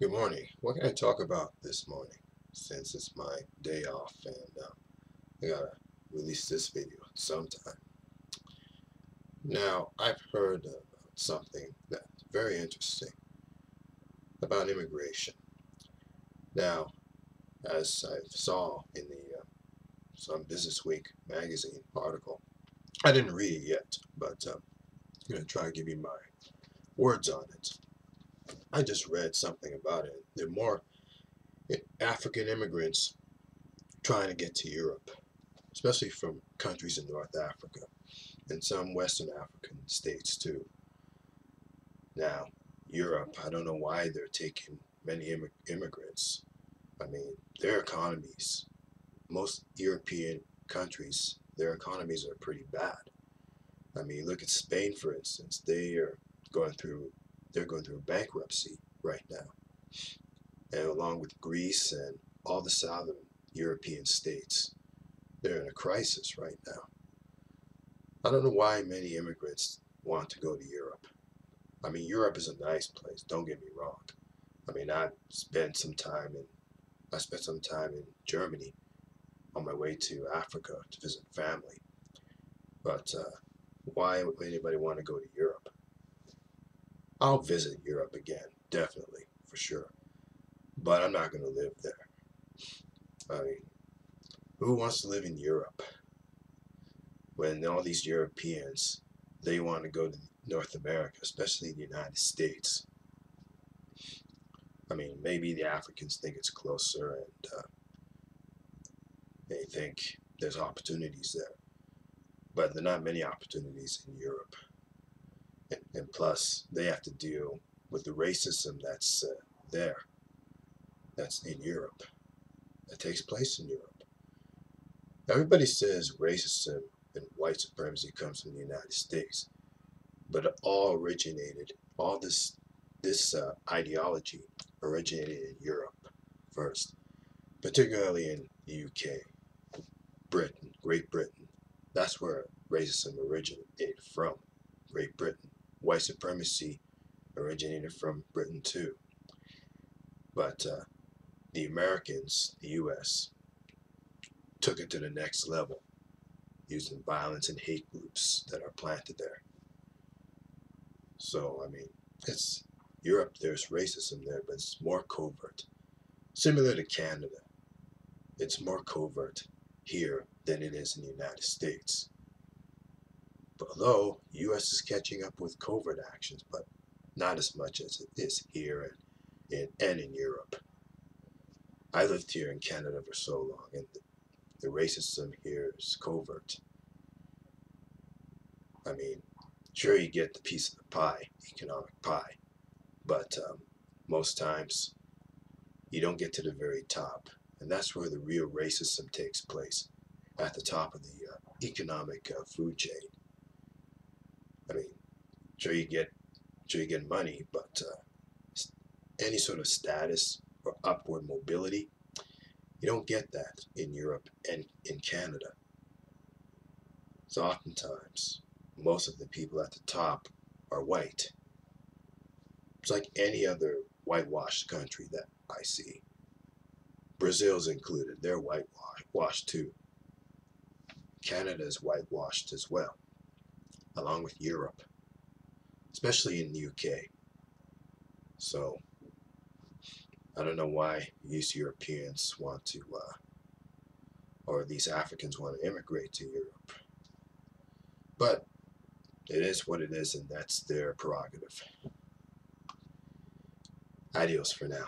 Good morning. What can I talk about this morning? Since it's my day off and uh, I gotta release this video sometime. Now, I've heard something that's very interesting about immigration. Now, as I saw in the uh, some Business Week magazine article, I didn't read it yet, but uh, I'm gonna try to give you my words on it. I just read something about it. There are more African immigrants trying to get to Europe, especially from countries in North Africa and some Western African states too. Now, Europe, I don't know why they're taking many imm immigrants. I mean, their economies, most European countries, their economies are pretty bad. I mean, look at Spain, for instance. They are going through they're going through bankruptcy right now. And along with Greece and all the southern European states, they're in a crisis right now. I don't know why many immigrants want to go to Europe. I mean, Europe is a nice place, don't get me wrong. I mean, I spent some time in, I spent some time in Germany on my way to Africa to visit family. But uh, why would anybody want to go to Europe? I'll visit Europe again, definitely, for sure. But I'm not going to live there. I mean, who wants to live in Europe when all these Europeans, they want to go to North America, especially the United States? I mean, maybe the Africans think it's closer and uh, they think there's opportunities there. But there are not many opportunities in Europe and plus they have to deal with the racism that's uh, there. That's in Europe. That takes place in Europe. Everybody says racism and white supremacy comes from the United States but it all originated all this this uh, ideology originated in Europe first particularly in the UK Britain Great Britain. That's where racism originated from Great Britain white supremacy originated from Britain too. But uh, the Americans, the U.S., took it to the next level using violence and hate groups that are planted there. So, I mean, it's Europe, there's racism there, but it's more covert. Similar to Canada, it's more covert here than it is in the United States although U.S. is catching up with covert actions, but not as much as it is here and in, and in Europe. I lived here in Canada for so long, and the, racism here is covert. I mean, sure you get the piece of the pie, economic pie, but um, most times you don't get to the very top, and that's where the real racism takes place, at the top of the uh, economic uh, food chain. I mean, sure you get, sure you get money, but uh, any sort of status or upward mobility, you don't get that in Europe and in Canada. So oftentimes, most of the people at the top are white. It's like any other whitewashed country that I see. Brazil's included, they're whitewashed too. Canada is whitewashed as well along with Europe, especially in the UK. So I don't know why these Europeans want to, uh, or these Africans want to immigrate to Europe. But it is what it is, and that's their prerogative. Adios for now.